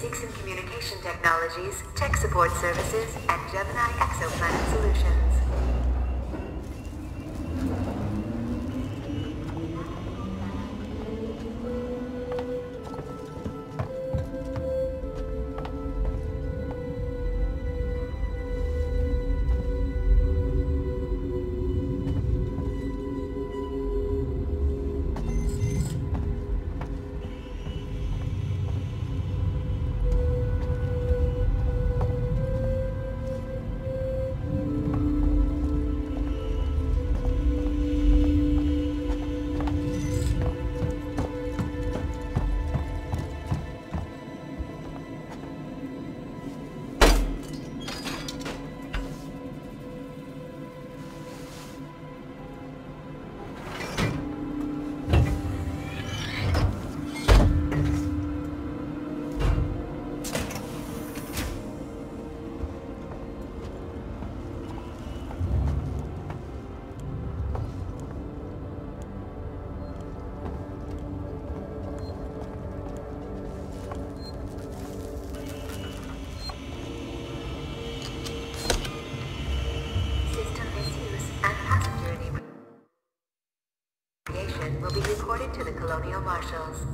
Dixon Communication Technologies, Tech Support Services, and Gemini Exoplanet Solutions. Will be reported to the Colonial Marshals.